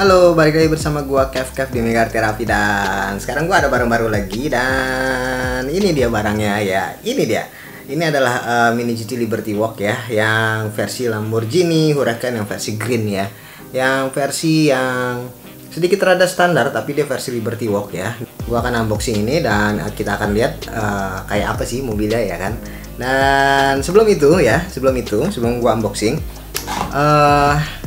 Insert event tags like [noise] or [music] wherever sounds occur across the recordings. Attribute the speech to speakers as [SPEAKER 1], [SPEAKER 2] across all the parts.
[SPEAKER 1] Halo, balik lagi bersama gua Kev Kev di Megar Terapi dan sekarang gua ada barang baru lagi dan ini dia barangnya ya. Ini dia. Ini adalah uh, Mini GT Liberty Walk ya, yang versi Lamborghini Huracan yang versi green ya. Yang versi yang sedikit rada standar tapi dia versi Liberty Walk ya. Gua akan unboxing ini dan kita akan lihat uh, kayak apa sih mobilnya ya kan. Dan sebelum itu ya, sebelum itu, sebelum gua unboxing uh,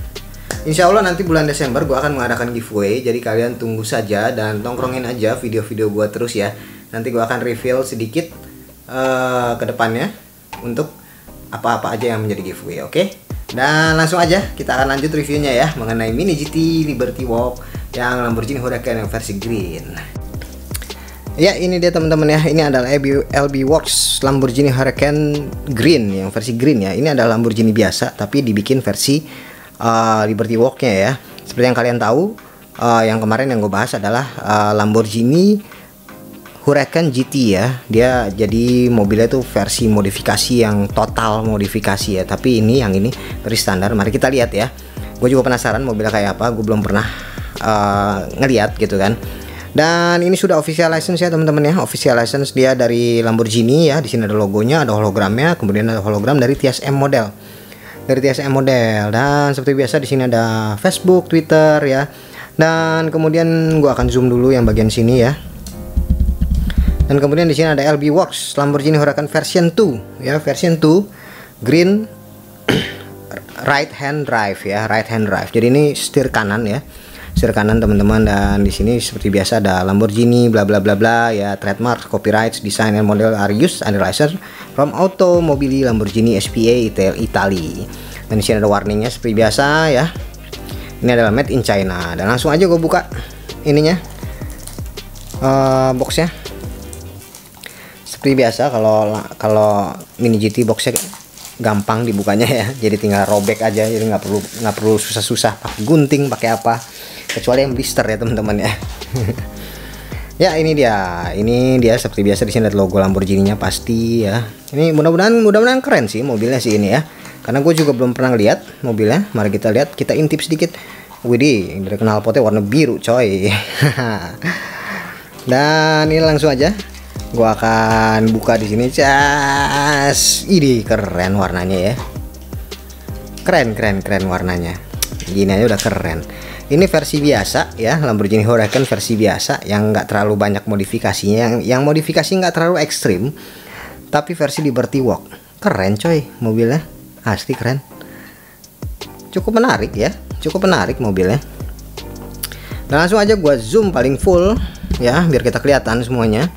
[SPEAKER 1] Insya Allah nanti bulan Desember gue akan mengadakan giveaway. Jadi kalian tunggu saja dan tongkrongin aja video-video gue terus ya. Nanti gue akan reveal sedikit uh, ke depannya Untuk apa-apa aja yang menjadi giveaway oke? Okay? Dan langsung aja kita akan lanjut reviewnya ya Mengenai Mini GT Liberty Walk Yang Lamborghini Huracan yang versi green. Ya ini dia teman-teman ya. Ini adalah LB, LB Works Lamborghini Huracan Green Yang versi green ya. Ini adalah Lamborghini biasa Tapi dibikin versi uh, Liberty Walknya ya. Seperti yang kalian tahu uh, yang kemarin yang gue bahas adalah uh, Lamborghini Huracan GT ya. Dia jadi mobilnya tuh versi modifikasi yang total modifikasi ya. Tapi ini yang ini versi standar. Mari kita lihat ya. Gue juga penasaran mobilnya kayak apa. Gue belum pernah uh, ngeliat gitu kan. Dan ini sudah official license ya teman-teman ya. Official license dia dari Lamborghini ya. Di sini ada logonya ada hologramnya. Kemudian ada hologram dari TSM model dari TSM model dan seperti biasa di sini ada Facebook, Twitter ya. Dan kemudian gua akan zoom dulu yang bagian sini ya. Dan kemudian di sini ada LB Works Lamborghini Huracan version 2 ya, version 2 green [clears throat] right hand drive ya, right hand drive. Jadi ini setir kanan ya. Setir kanan teman-teman. Dan di sini seperti biasa ada Lamborghini bla bla bla bla. Ya trademark copyrights design and model are used license from Automobili Lamborghini SPA Italy. Dan di sini ada warningnya seperti biasa ya. Ini adalah made in China. Dan langsung aja gue buka ininya uh, boxnya. Seperti biasa kalau kalau mini GT boxnya gampang dibukanya ya. Jadi tinggal robek aja jadi nggak perlu nggak perlu susah-susah pakai gunting pakai apa kecuali yang blister ya teman-teman ya. [laughs] Ya ini dia. Ini dia seperti biasa di sini ada logo Lamborghini-nya pasti ya. Ini mudah-mudahan mudah-mudahan keren sih mobilnya sih ini ya. Karena gue juga belum pernah lihat mobilnya. Mari kita lihat kita intip sedikit. Widih dari kenal potnya warna biru coy. [laughs] Dan ini langsung aja. Gue akan buka di sini cas. Ini keren warnanya ya. Keren keren keren warnanya. Gini aja udah keren ini versi biasa ya. Lamborghini Huracan versi biasa yang enggak terlalu banyak modifikasinya. Yang yang modifikasi nggak terlalu ekstrim tapi versi Liberty Walk. Keren coy mobilnya. Asli keren. Cukup menarik ya. Cukup menarik mobilnya. Dan langsung aja gua zoom paling full ya biar kita kelihatan semuanya.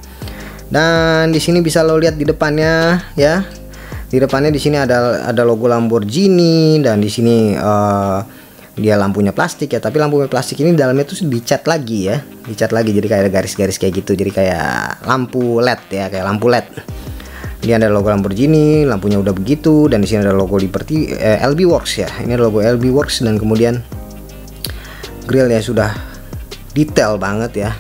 [SPEAKER 1] Dan di sini bisa lo lihat di depannya ya. Di depannya di sini ada ada logo Lamborghini dan di sini uh, dia lampunya plastik ya tapi lampu plastik ini dalamnya tuh dicat lagi ya. Dicat lagi jadi kayak garis-garis kayak gitu. Jadi kayak lampu LED ya kayak lampu LED. Ini ada logo Lamborghini lampunya udah begitu dan di sini ada logo Liberty eh, LB Works ya. Ini ada logo LB Works dan kemudian grillnya sudah detail banget ya.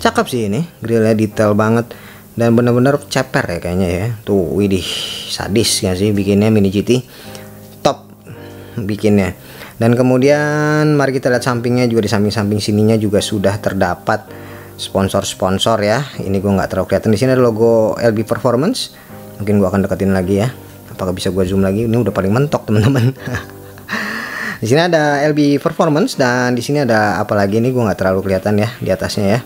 [SPEAKER 1] Cakep sih ini grillnya detail banget. Dan bener-bener ceper ya kayaknya ya. Tuh widih sadis ya sih bikinnya mini GT top bikinnya dan kemudian mari kita lihat sampingnya juga di samping-samping sininya juga sudah terdapat sponsor-sponsor ya. Ini gue nggak terlalu kelihatan. Di sini ada logo LB Performance. Mungkin gue akan deketin lagi ya. Apakah bisa gue zoom lagi? Ini udah paling mentok teman-teman. [laughs] Di sini ada LB Performance dan di sini ada apa lagi? Ini gue nggak terlalu kelihatan ya di atasnya ya.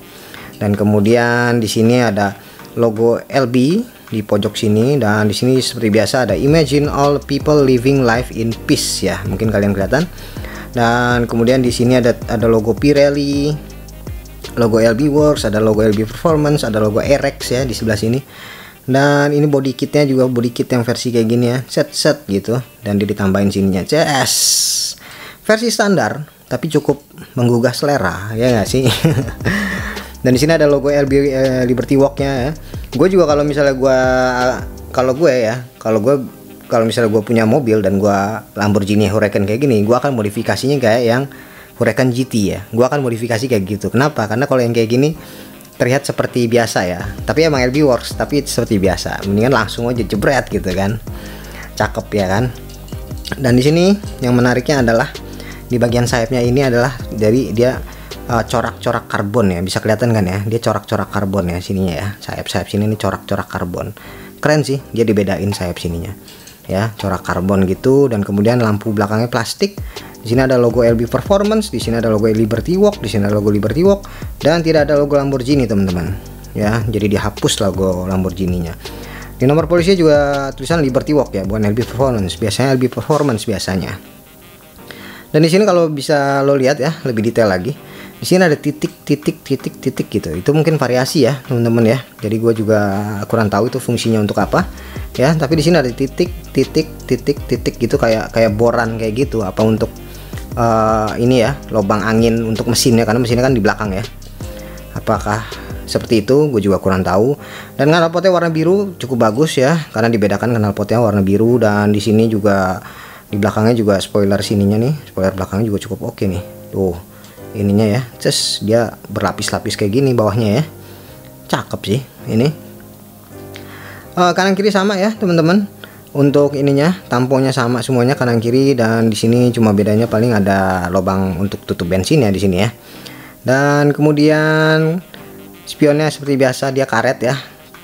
[SPEAKER 1] Dan kemudian di sini ada logo LB di pojok sini dan di sini seperti biasa ada imagine all people living life in peace ya. Mungkin kalian kelihatan. Dan kemudian di sini ada ada logo Pirelli logo LB Works ada logo LB Performance ada logo Erex ya di sebelah sini. Dan ini body kitnya juga body kit yang versi kayak gini ya. Set set gitu dan dia ditambahin sininya. CS versi standar tapi cukup menggugah selera ya nggak sih? [laughs] Dan di sini ada logo LB eh, Liberty Walk-nya ya gue juga kalau misalnya gue kalau gue ya kalau gue kalau misalnya gue punya mobil dan gue Lamborghini Huracan kayak gini gue akan modifikasinya kayak yang Huracan GT ya. Gue akan modifikasi kayak gitu. Kenapa? Karena kalau yang kayak gini terlihat seperti biasa ya. Tapi emang LB works tapi seperti biasa. Mendingan langsung aja jebret gitu kan. Cakep ya kan? Dan di sini yang menariknya adalah di bagian sayapnya ini adalah dari dia uh, corak-corak karbon ya bisa kelihatan kan ya? Dia corak-corak karbon ya sininya ya. Sayap-sayap sini ini corak-corak karbon. Keren sih dia dibedain sayap sininya. Ya corak karbon gitu dan kemudian lampu belakangnya plastik. Di sini ada logo LB Performance di sini ada logo Liberty Walk di sini ada logo Liberty Walk dan tidak ada logo Lamborghini teman-teman. Ya jadi dihapus logo Lamborghini-nya. Di nomor polisi juga tulisan Liberty Walk ya bukan LB Performance. Biasanya LB Performance biasanya. Dan di sini kalau bisa lo lihat ya lebih detail lagi di sini ada titik titik titik titik gitu. Itu mungkin variasi ya teman-teman ya. Jadi gue juga kurang tahu itu fungsinya untuk apa ya. Tapi di sini ada titik titik titik titik gitu kayak kayak boran kayak gitu. Apa untuk uh, ini ya lubang angin untuk mesinnya. Karena mesinnya kan di belakang ya. Apakah seperti itu? Gue juga kurang tahu. Dan knalpotnya warna biru cukup bagus ya karena dibedakan knalpotnya warna biru. Dan di sini juga di belakangnya juga spoiler sininya nih spoiler belakangnya juga cukup oke okay nih. Tuh ininya ya. Ces dia berlapis-lapis kayak gini bawahnya ya. Cakep sih ini. Uh, kanan kiri sama ya teman-teman. Untuk ininya tamponya sama semuanya kanan kiri. Dan di sini cuma bedanya paling ada lubang untuk tutup bensin ya di sini ya. Dan kemudian spionnya seperti biasa dia karet ya.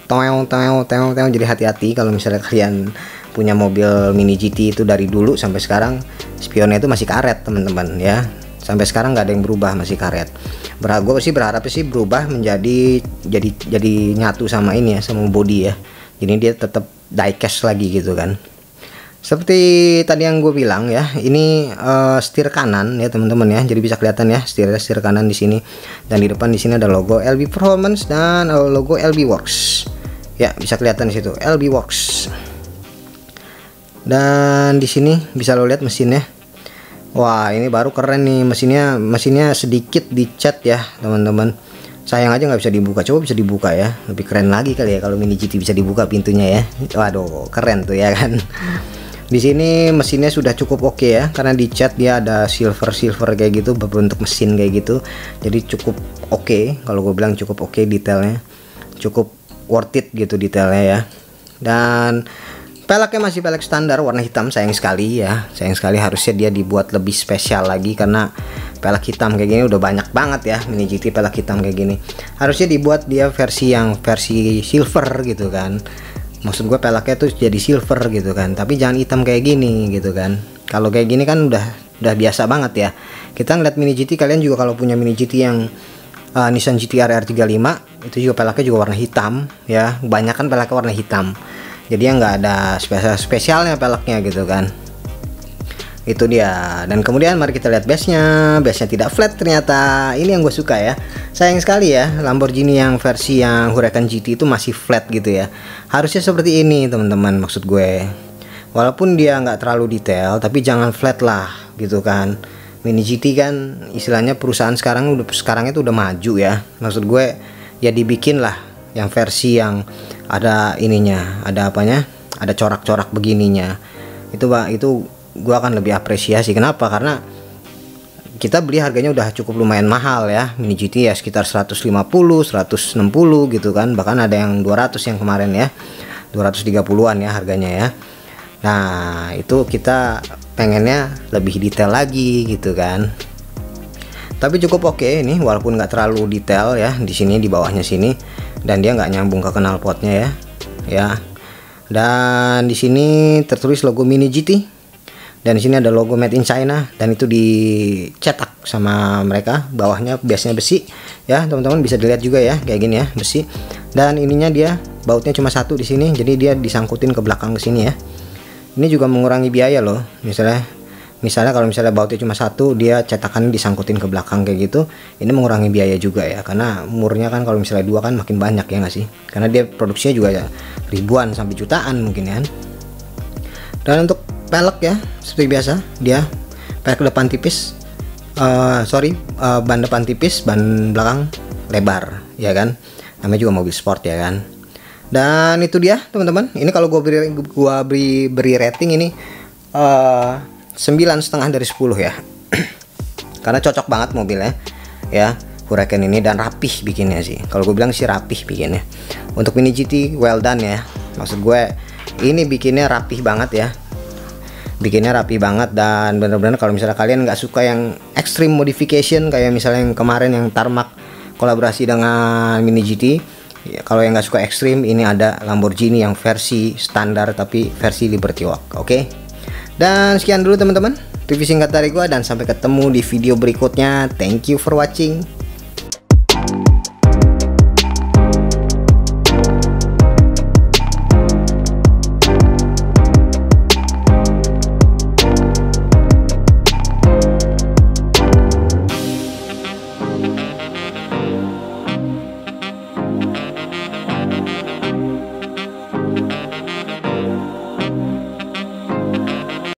[SPEAKER 1] Tong tong tong tong jadi hati-hati kalau misalnya [laughs] kalian punya mobil mini GT itu dari dulu sampai sekarang spionnya itu masih karet teman-teman ya sampai sekarang nggak ada yang berubah masih karet. Berharap gue sih berharap sih berubah menjadi jadi jadi nyatu sama ini ya sama body ya. Jadi dia tetap diecast lagi gitu kan. Seperti tadi yang gue bilang ya ini uh, setir kanan ya teman-teman ya. Jadi bisa kelihatan ya setir setir kanan di sini. Dan di depan di sini ada logo LB Performance dan logo LB Works. Ya bisa kelihatan di situ LB Works. Dan di sini bisa lo lihat mesinnya Wah ini baru keren nih. Mesinnya mesinnya sedikit dicat ya teman-teman. Sayang aja nggak bisa dibuka. Coba bisa dibuka ya. Lebih keren lagi kali ya kalau mini GT bisa dibuka pintunya ya. Waduh keren tuh ya kan. Di sini mesinnya sudah cukup oke okay ya karena dicat dia ada silver silver kayak gitu berbentuk mesin kayak gitu. Jadi cukup oke okay. kalau gue bilang cukup oke okay detailnya. Cukup worth it gitu detailnya ya. Dan peleknya masih pelek standar warna hitam sayang sekali ya. Sayang sekali harusnya dia dibuat lebih spesial lagi karena pelek hitam kayak gini udah banyak banget ya mini GT pelek hitam kayak gini. Harusnya dibuat dia versi yang versi silver gitu kan. Maksud gue peleknya tuh jadi silver gitu kan tapi jangan hitam kayak gini gitu kan. Kalau kayak gini kan udah udah biasa banget ya. Kita ngeliat mini GT kalian juga kalau punya mini GT yang uh, Nissan GT-R R35 itu juga peleknya juga warna hitam ya. Banyak kan peleknya warna hitam jadi nggak ada spesial spesialnya peleknya gitu kan. Itu dia. Dan kemudian mari kita lihat base-nya. Base-nya tidak flat ternyata. Ini yang gue suka ya. Sayang sekali ya Lamborghini yang versi yang Huracan GT itu masih flat gitu ya. Harusnya seperti ini teman-teman maksud gue. Walaupun dia nggak terlalu detail tapi jangan flat lah gitu kan. Mini GT kan istilahnya perusahaan sekarang udah sekarang itu udah maju ya. Maksud gue ya dibikin lah yang versi yang ada ininya ada apanya ada corak-corak begininya. Itu pak itu gua akan lebih apresiasi. Kenapa? Karena kita beli harganya udah cukup lumayan mahal ya. Mini GT ya sekitar 150 160 gitu kan. Bahkan ada yang 200 yang kemarin ya. 230-an ya harganya ya. Nah itu kita pengennya lebih detail lagi gitu kan. Tapi cukup oke okay ini walaupun nggak terlalu detail ya di sini di bawahnya sini dan dia nggak nyambung ke knalpotnya ya. Ya. Dan di sini tertulis logo Mini GT dan di sini ada logo Made in China. Dan itu dicetak sama mereka. Bawahnya biasanya besi. Ya teman-teman bisa dilihat juga ya kayak gini ya besi. Dan ininya dia bautnya cuma satu di sini. Jadi dia disangkutin ke belakang ke sini ya. Ini juga mengurangi biaya loh. Misalnya misalnya kalau misalnya bautnya cuma satu dia cetakan disangkutin ke belakang kayak gitu ini mengurangi biaya juga ya. Karena umurnya kan kalau misalnya dua kan makin banyak ya nggak sih? Karena dia produksinya juga ya ribuan sampai jutaan mungkin ya. Dan untuk pelek ya seperti biasa dia pelek depan tipis uh, sorry uh, ban depan tipis ban belakang lebar ya kan? Namanya juga mobil sport ya kan? Dan itu dia teman-teman. Ini kalau gua beri gua beri beri rating ini uh, sembilan setengah dari 10 ya. [clears throat] Karena cocok banget mobilnya ya Huracan ini dan rapih bikinnya sih. Kalau gue bilang sih rapih bikinnya. Untuk Mini GT well done ya. Maksud gue ini bikinnya rapih banget ya. Bikinnya rapi banget dan bener-bener kalau misalnya kalian nggak suka yang extreme modification kayak misalnya yang kemarin yang tarmac kolaborasi dengan mini GT ya, kalau yang nggak suka ekstrim ini ada Lamborghini yang versi standar tapi versi Liberty Walk oke? okay? Dan sekian dulu teman-teman. Review singkat dari gua dan sampai ketemu di video berikutnya. Thank you for watching